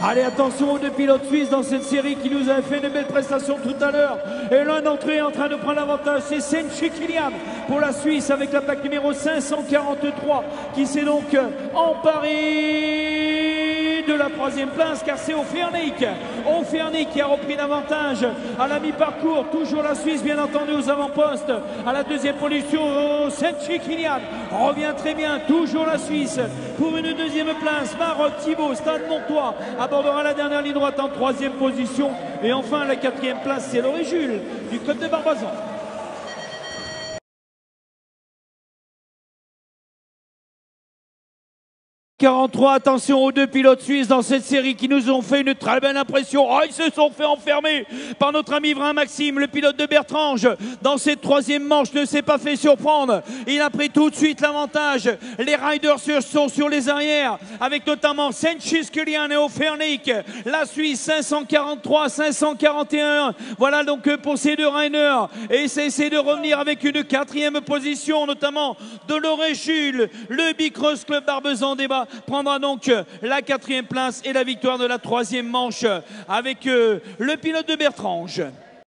Allez, attention aux deux pilotes suisses dans cette série qui nous a fait de belles prestations tout à l'heure. Et l'un d'entre eux est en train de prendre l'avantage, c'est Senchi Kilian pour la Suisse avec la plaque numéro 543 qui s'est donc emparé de la troisième place car c'est Ofernik. Ofernik qui a repris l'avantage à la mi-parcours. Toujours la Suisse bien entendu aux avant-postes. À la deuxième position, Senchi Kilian revient très bien. Toujours la Suisse pour une deuxième place. Maroc, Thibault, Stade Montois abordera la dernière ligne droite en troisième position. Et enfin, la quatrième place, c'est Laurie Jules du club de Barbazan. 43, attention aux deux pilotes suisses dans cette série qui nous ont fait une très belle impression. Oh, ils se sont fait enfermer par notre ami Vrin Maxime, le pilote de Bertrange. Dans cette troisième manche, ne s'est pas fait surprendre. Il a pris tout de suite l'avantage. Les riders sont sur les arrières, avec notamment Sanchez Kulian et Ofernik. La Suisse, 543, 541. Voilà donc pour ces deux riders. Et c'est de revenir avec une quatrième position, notamment Dolores Jules, le Bicross Club Barbezan débat prendra donc la quatrième place et la victoire de la troisième manche avec euh, le pilote de Bertrange.